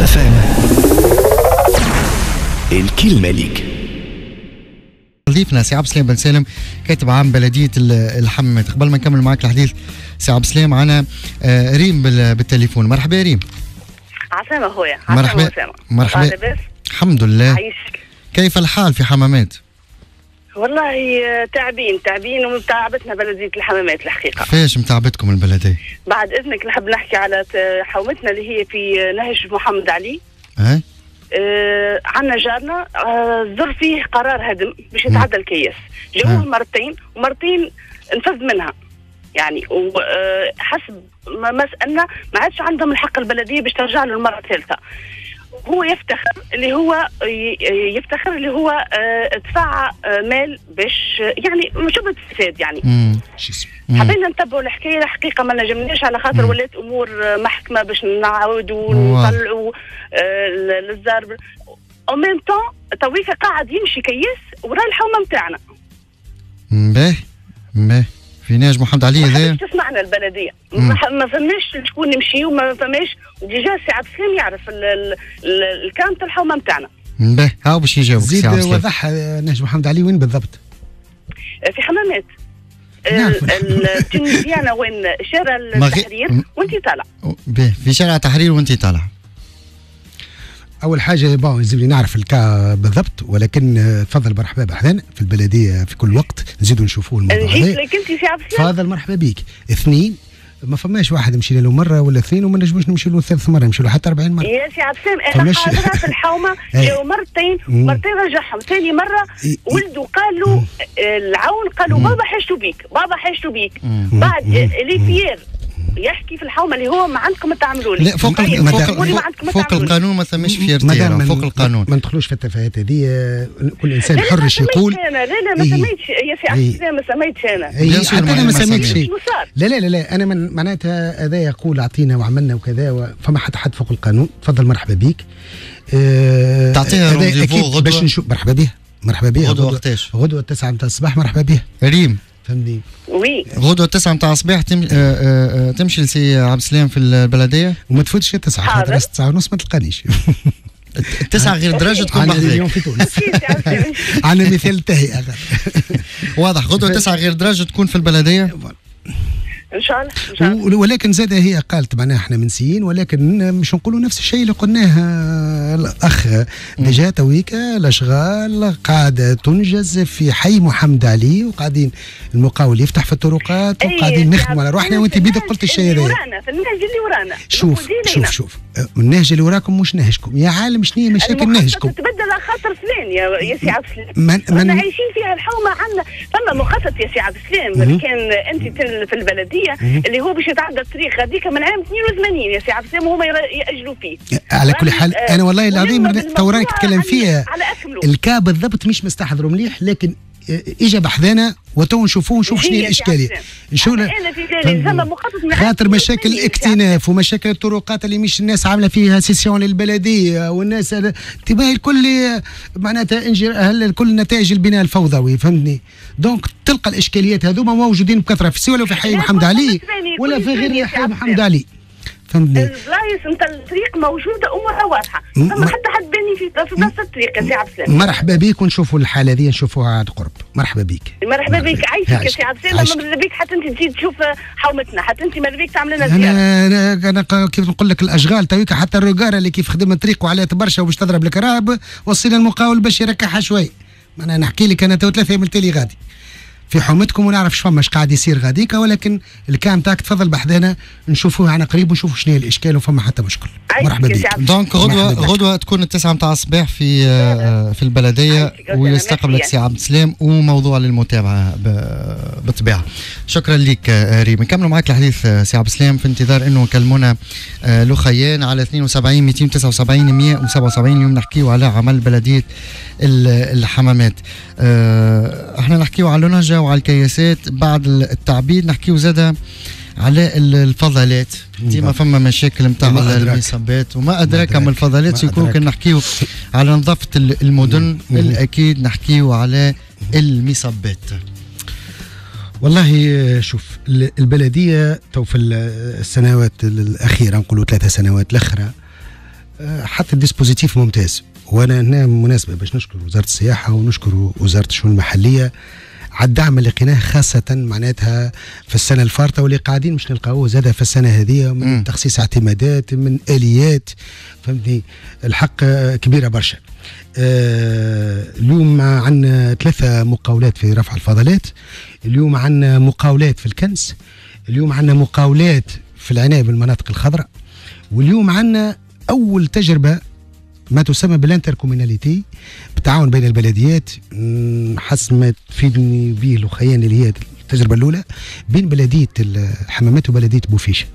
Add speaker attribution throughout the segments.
Speaker 1: ام الكلمة ليك.
Speaker 2: ضيفنا سي عبد السلام بن سالم كاتب عام بلدية ال- الحمامات. قبل ما نكمل معك الحديث سي عبد السلام معنا آه، ريم بال- بالتليفون. مرحبا يا ريم.
Speaker 3: عسامة خويا
Speaker 2: مرحبا. مرحبا.
Speaker 3: لاباس
Speaker 2: الحمد لله.
Speaker 3: عايشك.
Speaker 2: كيف الحال في حمامات؟
Speaker 3: والله آه، تعبين تعبين وتعبتنا بلدية الحمامات الحقيقة.
Speaker 2: كيفاش متعبتكم البلدية؟
Speaker 3: بعد إذنك نحب نحكي على حومتنا اللي هي في آه، نهج محمد علي.
Speaker 2: ها؟
Speaker 3: آه عندنا جارنا آه زر فيه قرار هدم باش يتعدى الكياس. جابوه
Speaker 2: آه.
Speaker 3: مرتين ومرتين انفذ منها. يعني وحسب ما ما سألنا ما عادش عندهم الحق البلدية باش ترجع له المرة الثالثة. هو يفتخر اللي هو يفتخر اللي هو آه، دفع آه، مال باش يعني شبه فساد يعني. حبينا نتبعوا الحكاية الحقيقة ما نجمناش على خاطر. ولات أمور آه، محكمة باش نعاودوا آه، ل- للزرب. أو ميم طون تويكا قاعد يمشي كياس ورا الحومة نتاعنا
Speaker 2: باهي باهي في ناج محمد علي
Speaker 3: ما
Speaker 2: هذا؟
Speaker 3: تسمعنا
Speaker 2: البلدية.
Speaker 3: ما فماش شكون نمشي وما فماش ديجا سي عبد السلام يعرف ال- ال- ال- الكام تاع الحومة نتاعنا
Speaker 2: باهي هاو باش يجاوبك
Speaker 4: زيد
Speaker 2: سي عبد السلام
Speaker 4: وضح آه، نهج محمد علي وين بالضبط؟
Speaker 3: آه، في حمامات.
Speaker 4: نعم.
Speaker 3: ال- التونسيانه وين؟ شارع التحرير وانت طالع.
Speaker 2: باهي في شارع تحرير وانت طالع.
Speaker 4: أول حاجة bon لازمني نعرف ال cas بالضبط ولكن آه، تفضل مرحبا بحذانا في البلدية في كل وقت نزيدوا نشوفوه الموضوع. هذا تفضل مرحبا بيك. اثنين ما فماش واحد مشينا له مره ولا اثنين وما نجموش نمشي له ثالث مرة نمشي له حتى 40 مرة.
Speaker 3: يا سي عبد السلام إحنا
Speaker 4: فماش-
Speaker 3: حاضرها في
Speaker 4: الحومة.
Speaker 3: جاو مرتين. مرتين رجعهم ثاني مرة.
Speaker 4: إيه.
Speaker 3: ولدوا قالوا آه، العون قالوا بابا حاجتوا بيك بابا حاجتوا بيك. بعد
Speaker 4: مم.
Speaker 3: يحكي في الحومة اللي هو ما عندكم تعملوا لي
Speaker 2: لا فوق ال- فوق, فوق. القانون ما ثماش
Speaker 4: مادام
Speaker 2: راه
Speaker 4: ما-
Speaker 2: فوق القانون
Speaker 4: ما ندخلوش في التفاهات هذه آه، كل إنسان
Speaker 3: لا، لا،
Speaker 4: حر
Speaker 3: إيش
Speaker 4: يقول
Speaker 3: لا لا ما
Speaker 4: إيه.
Speaker 3: سميتش يا سي عبد
Speaker 4: إيه.
Speaker 3: السلام ما سميتش
Speaker 2: أنا
Speaker 4: حتى
Speaker 2: ما-
Speaker 4: أنا ما
Speaker 2: ما
Speaker 4: سميت
Speaker 2: سميتش.
Speaker 4: لا لا لا لا أنا من معناتها هذا يقول أعطينا وعملنا وكذا. فما حتى حد فوق القانون تفضل مرحبا بيك آه
Speaker 2: تعطيها
Speaker 4: هذا
Speaker 2: رونديفو غدوة؟
Speaker 4: باش نشوف مرحبا بها مرحبا بها
Speaker 2: غدوة وقتاش؟
Speaker 4: غدوة 9 متاع الصباح مرحبا بها
Speaker 2: ريم
Speaker 4: فهمني؟
Speaker 3: وي.
Speaker 2: غدوة التسعة متاع الصباح تم... آه، آه، آه، تمشي لسي عبد السلام في البلدية
Speaker 4: وما تفوتش 9
Speaker 3: حاضر.
Speaker 4: خاطر 9 ونص ما تلقانيش.
Speaker 2: التسعة غير درجة تكون
Speaker 4: عندنا اليوم
Speaker 2: بحذاك
Speaker 4: في تونس. عندنا مثال التهيئة
Speaker 2: واضح. غدوة تسعة غير درجة تكون في البلدية؟
Speaker 3: إن شاء الله إن شاء الله.
Speaker 4: ولكن زاد هي قالت معناها إحنا منسيين ولكن مش نقولوا نفس الشيء اللي قلناه الأخ déjà تويكا الأشغال قاعدة تنجز في حي محمد علي وقاعدين المقاول يفتح في الطرقات
Speaker 3: أي
Speaker 4: وقاعدين نخدموا على روحنا وانت بيدك قلت الشيء هذا
Speaker 3: ورانا في النهج اللي ورانا.
Speaker 4: شوف. شوف شوف. النهج اللي وراكم مش نهجكم. يا عالم شنو هي مشاكل نهجكم؟
Speaker 3: تتبدل على خاطر فلان يا يا سي عبد السلام
Speaker 4: من
Speaker 3: من عايشين فيها الحومة عندنا ثم مخطط يا سي عبد السلام كان أنت تل- في البلدية اللي هو باش يتعدى الطريق هذيك من عام 82 يا سي عبد السلام وهما يأجلوا فيه.
Speaker 4: على كل حال
Speaker 3: آه،
Speaker 4: أنا والله العظيم
Speaker 3: ولما
Speaker 4: تو راك تتكلم
Speaker 3: على-
Speaker 4: فيها
Speaker 3: على أكمله.
Speaker 4: ال cas بالضبط مش مستحضروا مليح لكن آه، إجا بحذانا وتو نشوفوه ونشوف شنو
Speaker 3: الإشكالية.
Speaker 4: شو
Speaker 3: أنا في بالي مخطط عام
Speaker 4: خاطر
Speaker 3: 82
Speaker 4: مشاكل الاكتناف ومشاكل الطرقات اللي مش الناس عاملة فيها cession للبلدية والناس تباهي الكل معناتها انجر هل الكل نتائج البناء الفوضوي فهمتني؟ donc تلقى الإشكاليات هذوما موجودين بكثرة في سواء في حي محمد علي ولا في غير حي محمد علي. فهمتني
Speaker 3: البلايص نتاع الطريق موجوده امورها واضحة.
Speaker 4: م-
Speaker 3: ثم
Speaker 4: ما-
Speaker 3: حتى حد باني في في نفس الطريق يا سي عبد السلام.
Speaker 4: مرحبا بك ونشوفوا الحالة هذه نشوفوها عن قرب. مرحبا بك.
Speaker 3: مرحبا بك. عايشك يا. سي عبد السلام. ماذا بيك حتى أنت تزيد تشوف حومتنا. حتى أنت ماذا بيك تعمل لنا
Speaker 4: زيارة. أنا أنا كيف نقول لك الأشغال تويك حتى الرقاره اللي كيف خدم الطريق وعليها برشا وباش تضرب الكراب وصينا المقاول باش يركعها شوي. أنا نحكي لك أنا تو ثلاثة يوم التالي غادي. في حومتكم ونعرف شو فما اش قاعد يصير غاديك ولكن ال cas متاعك تفضل بحذانا نشوفوه عن قريب ونشوفوا شنو هي الإشكال وفما حتى مشكل. مرحبا بك. donc بك.
Speaker 2: غدوة تكون التسعة متاع الصباح في آه، في
Speaker 3: OK،
Speaker 2: ويستقبلك سي عبد السلام وموضوع للمتابعة ب- بالطبيعة شكرا لك آه، ريم. نكملوا معك الحديث آه، سي عبد السلام في انتظار إنه يكلمونا آه، لخيان على 72 279 177 اليوم نحكيو على عمل بلدية ال- الحمامات. إحنا نحكيو على اللونجة وعلى الكياسات. بعد التعبيد نحكيو زادا على ال- الفضلات. ديما فما مشاكل نتاع. المصابات وما
Speaker 4: أدراك.
Speaker 2: من الفضلات.
Speaker 4: ما
Speaker 2: يكون. كان نحكيو على نظافة ال- المدن.
Speaker 4: مم.
Speaker 2: الاكيد نحكيو على المصابات.
Speaker 4: والله شوف ال- البلدية تو في ال- السنوات الأخيرة نقولوا ثلاثة سنوات الأخرى. آه، حتى الديسبوزيتيف ممتاز. وأنا هنا مناسبة باش نشكر وزارة السياحة ونشكر وزارة الشؤون المحلية. على الدعم اللي لقيناه خاصة معناتها في السنة الفارطة واللي قاعدين مش نلقاوه زاد في السنة هذه من. تخصيص اعتمادات من آليات فهمتني؟ الحق كبيرة برشا. آه، اليوم عندنا ثلاثة مقاولات في رفع الفضلات. اليوم عندنا مقاولات في الكنس. اليوم عندنا مقاولات في العناية بالمناطق الخضراء. واليوم عندنا أول تجربة ما تسمى بالانتركوميناليتي بالتعاون بين البلديات. حسب ما تفيدني به الأخيان اللي هي التجربة الأولى بين بلدية الحمامات وبلدية بوفيشة.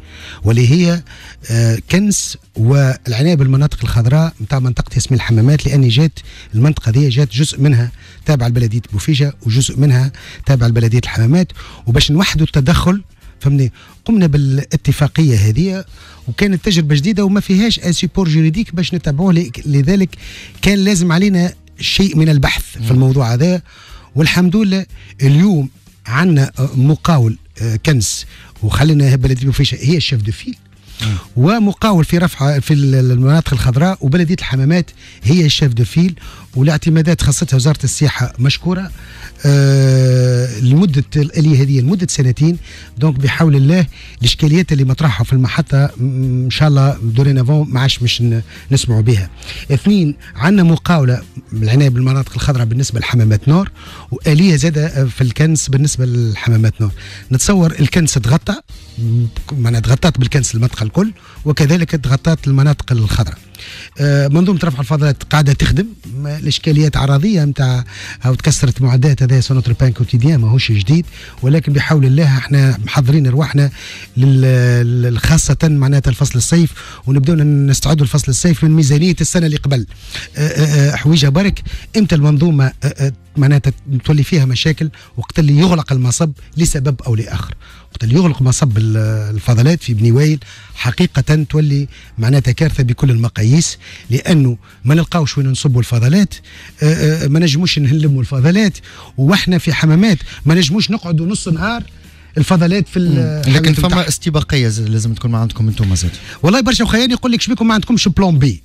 Speaker 4: واللي هي آه، كنس والعناية بالمناطق الخضراء نتاع منطقة ياسمين الحمامات لأن جات المنطقة دي جات جزء منها تابعة لبلدية بوفيشة وجزء منها تابعة لبلدية الحمامات. وباش نوحدوا التدخل فهمني؟ قمنا بالاتفاقية هذه وكانت تجربة جديدة وما فيهاش support juridique باش نتبعوه لك- لذلك كان لازم علينا شيء من البحث في الموضوع هذا. والحمد لله اليوم عندنا مقاول آه، كنس وخلينا بوفيشة هي ال chef de file. ومقاول في رفع في المناطق الخضراء وبلدية الحمامات هي ال chef de file والاعتمادات خاصتها وزارة السياحه مشكورة آه لمدة الاليه هذه لمدة سنتين دونك بحول الله الإشكاليات اللي مطرحها في المحطة إن شاء الله دورينافون ما عادش مش نسمعوا بها. اثنين عندنا مقاولة بالعنايه بالمناطق الخضراء بالنسبة لحمامات نور وآلية زادة في الكنس بالنسبة للحمامات نور. نتصور الكنس تغطى معناها تغطت بالكنس المنطقة الكل وكذلك تغطت المناطق الخضراء. آه، منظومه رفع الفضلات قاعدة تخدم الإشكاليات عرضيه نتاع أو تكسرت معدات هذا c'est notre pain quotidien ماهوش جديد ولكن بحول الله إحنا محضرين أرواحنا خاصة معناتها الفصل الصيف ونبداو نستعدوا الفصل الصيف من ميزانية السنة اللي قبل. آه، آه، حويجة برك إمتى المنظومة معناتها تولي فيها مشاكل وقت اللي يغلق المصب لسبب أو لآخر. وقت اللي يغلق مصب ال- الفضلات في بني ويل حقيقة تولي معناتها كارثة بكل المقاييس لأنه ما نلقاوش وين نصبوا الفضلات آه، آه، ما نجموش نلموا الفضلات وإحنا في حمامات ما نجموش نقعدوا نص نهار الفضلات في
Speaker 2: لكن فما. استباقية لازم تكون مع عندكم أنتم زاد
Speaker 4: والله برشا خياني يقول لك شبيكم ما عندكمش plan B.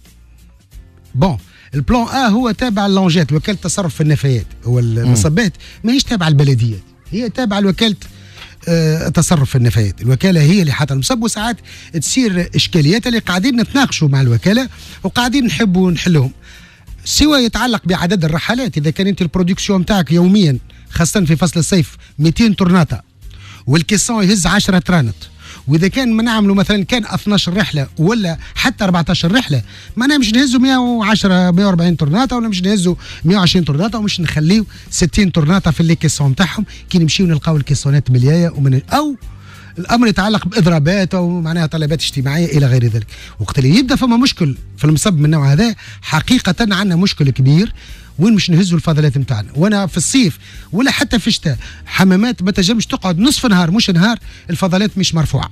Speaker 4: bon ال plan B هو تابع l'ANGED وكالة تصرف في النفايات. هو المصبات ماهيش تابعة البلديات هي تابعة لوكالة آه، تصرف في النفايات. الوكالة هي اللي حاطة المصب وساعات تصير إشكاليات اللي قاعدين نتناقشوا مع الوكالة وقاعدين نحبوا نحلهم. سوى يتعلق بعدد الرحلات. إذا كان انت ال production نتاعك يوميا خاصة في فصل الصيف 200 طرناطه وال caisson يهز 10 ترانط وإذا كان ما نعملوا مثلا كان 12 رحلة ولا حتى 14 رحلة معناها مش نهزوا 110 140 طرناطه ولا مش نهزوا 120 طرناطه ومش نخليو 60 طرناطه في ال caisson نتاعهم كي نمشيو نلقاو الكيسونات ملياية ومن أو الأمر يتعلق بإضرابات أو معناها طلبات اجتماعية إلى غير ذلك. وقت اللي يبدأ فما مشكل في المصب من النوع هذا حقيقة عندنا مشكل كبير. وين مش نهزوا الفضلات نتاعنا؟ وأنا في الصيف ولا حتى في الشتاء حمامات ما تنجمش تقعد نصف نهار مش نهار الفضلات مش
Speaker 2: مرفوعة.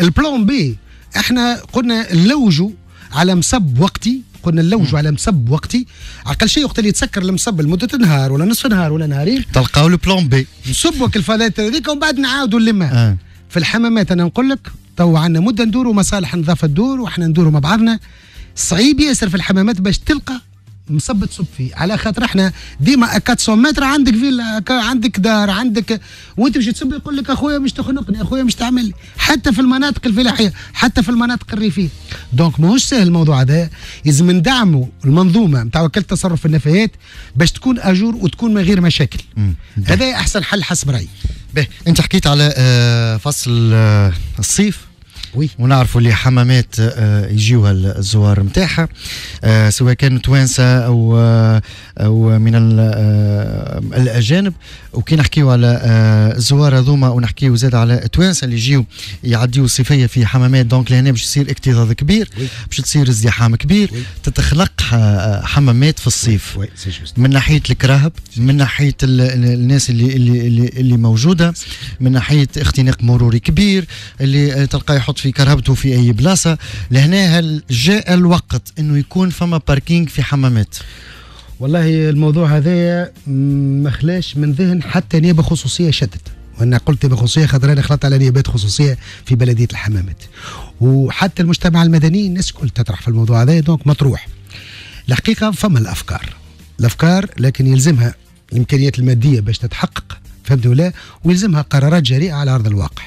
Speaker 4: ال plan B إحنا قلنا نلوجوا على مصب وقتي قلنا نلوجوا على مصب وقتي. أقل شيء وقت اللي يتسكر المصب لمدة نهار ولا نصف نهار ولا نهارين.
Speaker 2: تلقاو ال plan B
Speaker 4: نصبوا الفضلات هذيك ومن بعد نعاودوا نلمها
Speaker 2: آه.
Speaker 4: في الحمامات أنا نقول لك تو عندنا مدة ندوروا مصالح نظافه الدور وإحنا ندوروا مع بعضنا. صعيب ياسر في الحمامات باش تلقى مصب تصب فيه على خاطر إحنا ديما 400 متر عندك فيلا عندك دار عندك وانت باش تصب يقول لك أخويا مش تخنقني أخويا مش تعمل لي حتى في المناطق الفلاحية حتى في المناطق الريفية. donc ماهوش سهل الموضوع هذا. لازم ندعموا المنظومة نتاع وكالة تصرف النفايات باش تكون أجور وتكون من غير مشاكل. هذا أحسن حل حسب
Speaker 2: رأيي. أنت حكيت على آه، فصل آه، الصيف.
Speaker 4: oui
Speaker 2: ونعرفوا اللي حمامات آه، يجيوها الزوار نتاعها آه، سواء كانوا توانسة أو آه، أو من ال- آه، الأجانب. وكي نحكيو على آه، الزوار هذوما ونحكيو زاد على توانسة اللي يجيو يعديو الصيفيه في حمامات. دونك لهنا باش يصير اكتظاظ كبير. باش تصير ازدحام كبير. تتخلق آه، حمامات في الصيف. من ناحية الكراهب من ناحية ال- ال- الناس اللي اللي اللي, اللي موجودة من ناحية اختناق مروري كبير اللي آه، تلقاه يحط في كرهبته في أي بلاصة. لهنا جاء الوقت إنه يكون فما parking في حمامات؟
Speaker 4: والله الموضوع هذا ما خلاش من ذهن حتى نيابة خصوصية شدت. وأنا قلت بخصوصية خاطر أنا خلطت على نيابات خصوصية في بلدية الحمامات. وحتى المجتمع المدني الناس الكل تطرح في الموضوع هذا donc مطروح. الحقيقة فما الأفكار. الأفكار لكن يلزمها الإمكانيات المادية باش تتحقق فهمت ولا؟ ويلزمها قرارات جريئة على أرض الواقع.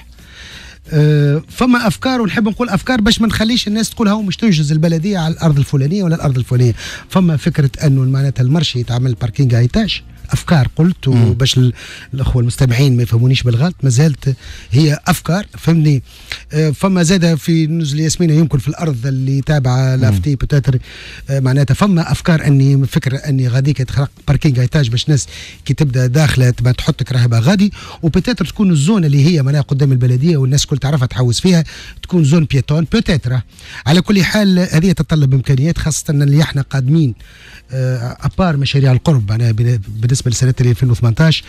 Speaker 4: فما أفكار ونحب نقول أفكار باش ما نخليش الناس تقول هاو مش تنجز البلدية على الأرض الفلانية ولا الأرض الفلانية. فما فكرة أنه معناتها ال marché يتعمل parking étage أفكار قلت وباش الأخوة المستمعين ما يفهمونيش بالغلط ما زالت هي أفكار فهمني آه، فما زاد في نزل ياسمينة يمكن في الأرض اللي تابعة ل AFT peut-être آه، معناتها فما أفكار أني فكرة أني غاديك تخلق parking étage باش ناس كي تبدأ داخلة تبقى تحط كراهبها غادي و peut-être تكون ال zone اللي هي معناها قدام البلدية والناس كل تعرفها تحوس فيها تكون zone piétonne peut-être على كل حال هذه تتطلب إمكانيات خاصة اللي إحنا قادمين à part آه، مشاريع القرب معناها بالنسبة لسنة 2018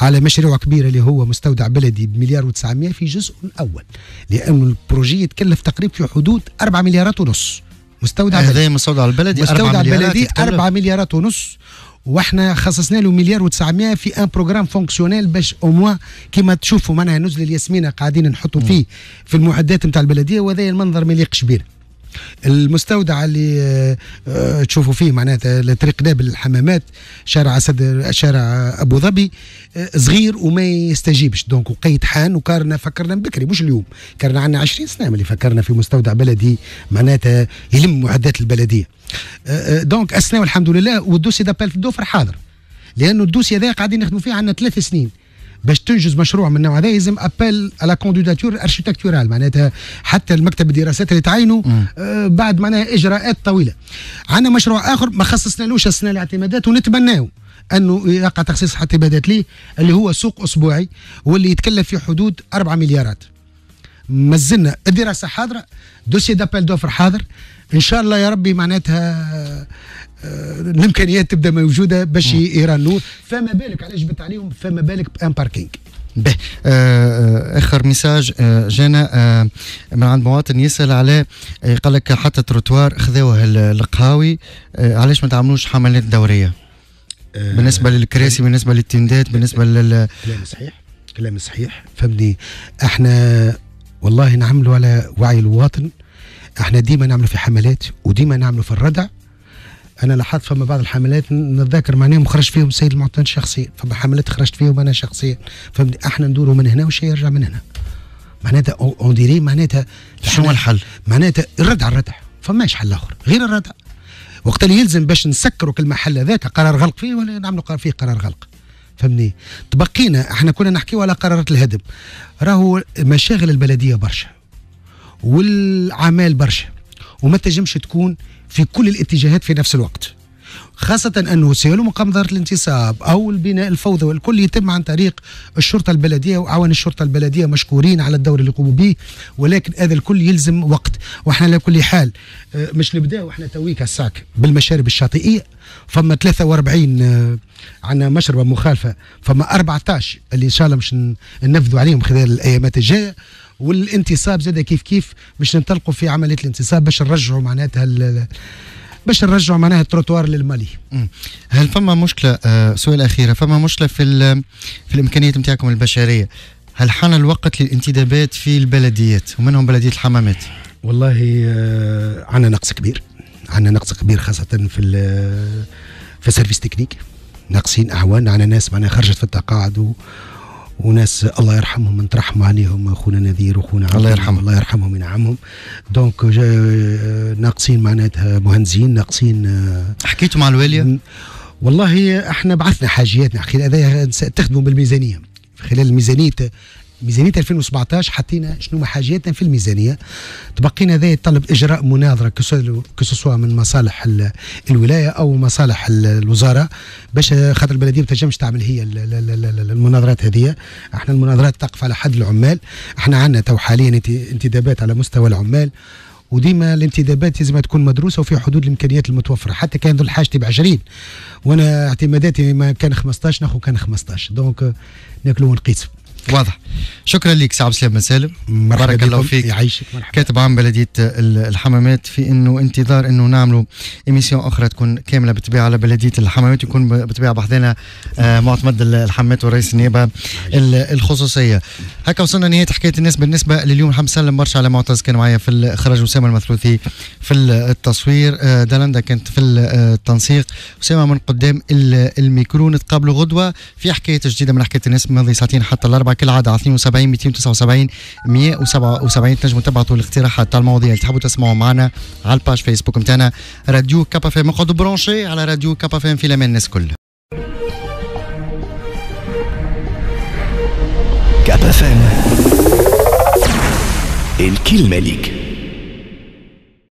Speaker 4: على مشروع كبير اللي هو مستودع بلدي بمليار و900 في جزء أول لأنه ال projet يتكلف تقريبا في حدود 4 مليارات ونص.
Speaker 2: مستودع هذا المستودع البلدي
Speaker 4: مستودع البلدي 4 مليارات ونص. وإحنا خصصنا له مليار و900 في un programme fonctionnel باش au moins كيما تشوفوا معناها نزل الياسمينه قاعدين نحطوا فيه في المعدات نتاع البلدية وهذا المنظر ما يليقش بينا المستودع اللي آه، آه، تشوفوا فيه معناتها طريق نابل الحمامات شارع اسد شارع أبو ظبي آه، صغير وما يستجيبش. donc وقيت حان وكارنا فكرنا بكري مش اليوم. كارنا عندنا 20 سنة اللي فكرنا في مستودع بلدي معناتها يلم معدات البلدية. donc السنة والحمد لله وال dossier d'appel d'offres حاضر. لأنه ال dossier هذا قاعدين نخدموا فيه عندنا ثلاث سنين. باش تنجز مشروع من النوع هذا يلزم appel à la candidature architecturale معناتها حتى المكتب الدراسات اللي تعينوا آه بعد معناها إجراءات طويلة. عندنا مشروع آخر ما خصصنالوش السنة الاعتمادات ونتمناه أنه يقع تخصيص اعتمادات ليه اللي هو سوق أسبوعي واللي يتكلف في حدود 4 مليارات. مازلنا الدراسه حاضرة dossier d'appel d'offres حاضر. إن شاء الله يا ربي معناتها الإمكانيات تبدأ موجوده باش يرنوا فما بالك علاش جبت عليهم؟ فما بالك بأن parking
Speaker 2: به. آه آخر message آه جانا آه من عند مواطن يسأل على آه قال لك حتى تروتوار خذوه القهاوي. آه علاش ما تعملوش حملات دورية؟ آه بالنسبة للكراسي بالنسبة للتندات بالنسبة لل
Speaker 4: كلام صحيح كلام صحيح. فهمني إحنا والله نعملوا على وعي المواطن إحنا ديما نعملوا في حملات وديما نعملوا في الردع. أنا لاحظت فما بعض الحملات نتذكر معناهم خرج فيهم السيد المعطيان شخصيا فما حملات خرجت فيهم أنا شخصيا. فهمت إحنا ندوروا من هنا والشيء يرجع من هنا. معناتها اون ديري معناتها
Speaker 2: شنو الحل؟
Speaker 4: معناتها الردع الردع فماش حل آخر غير الردع. وقت اللي يلزم باش نسكروا المحل هذاك قرار غلق فيه ولا نعملوا قرار فيه قرار غلق. فهمني تبقينا إحنا كنا نحكيو على قرارات الهدم. راهو مشاغل البلدية برشا والعمال برشا وما تنجمش تكون في كل الاتجاهات في نفس الوقت. خاصة أنه سيولو مقام الانتصاب أو البناء الفوضى والكل يتم عن طريق الشرطة البلدية وأعوان الشرطة البلدية مشكورين على الدور اللي يقوموا به ولكن هذا الكل يلزم وقت. وإحنا على كل حال آه، مش نبداو إحنا تويك الساك بالمشارب الشاطئية. فما 43 آه، عندنا مشربة مخالفة فما 14 اللي إن شاء الله مش ننفذوا عليهم خلال الأيامات الجاية. والانتصاب زاد كيف كيف باش ننطلقوا في عملية الانتصاب باش نرجعوا معناتها باش نرجعوا معناها التروتوار للمالي.
Speaker 2: هل فما مشكلة؟ آه سؤال اخيره فما مشكلة في في الإمكانيات نتاعكم البشرية؟ هل حان الوقت للانتدابات في البلديات ومنهم بلدية الحمامات؟
Speaker 4: والله آه عندنا نقص كبير. عندنا نقص كبير خاصة في في ال service technique. ناقصين اعوان عندنا ناس معناها خرجت في التقاعد وناس الله يرحمهم نترحموا عليهم أخونا نذير واخونا
Speaker 2: الله يرحمهم
Speaker 4: الله يرحمهم وينعمهم donc ناقصين معناتها مهندسين ناقصين آه،
Speaker 2: حكيتوا مع الوالية؟
Speaker 4: والله إحنا بعثنا حاجياتنا. هذا تخدموا بالميزانية. خلال الميزانية ميزانية 2017 حطينا شنو حاجاتنا في الميزانية. تبقينا ذا يتطلب إجراء مناظرة que ce soit من مصالح الولاية أو مصالح الوزارة باش خاطر البلدية ما تنجمش تعمل هي المناظرات هذه إحنا المناظرات تقف على حد العمال. إحنا عندنا تو حاليا انتدابات على مستوى العمال. وديما الانتدابات لازم تكون مدروسة وفي حدود الإمكانيات المتوفرة. حتى كان ذو الحاجة ب 20 وأنا اعتماداتي ما كان 15 ناخذ كان 15 donc ناكلوا ونقيسوا
Speaker 2: واضح. شكرا لك سي عبد السلام بن سالم. بارك الله فيك.
Speaker 4: يعيشك. مرحبا.
Speaker 2: كاتب عام بلدية الحمامات في إنه انتظار إنه نعملوا émission أخرى تكون كاملة بالطبيعه على بلدية الحمامات يكون بالطبيعه بحذنا آه، معتمد الحمامات ورئيس النيابة الخصوصية. هكا وصلنا نهايه حكاية الناس بالنسبة لليوم الحمد سلم برشا على معتز كان معايا في اخراج اسامه المثلوثي في التصوير. آه، دالندا كانت في التنسيق اسامه من قدام الميكرو. نتقابلوا غدوة في حكاية جديدة من حكاية الناس من ساعتين حتى الاربعه كالعاده 72 279 177 تنجموا تبعثوا الاقتراحات تاع المواضيع اللي تحبوا تسمعوا معنا على ال page Facebook نتاعنا راديو Cap FM اقعدوا branchés على راديو Cap FM في الأمان الناس كل
Speaker 1: Cap FM الكلمة ليك.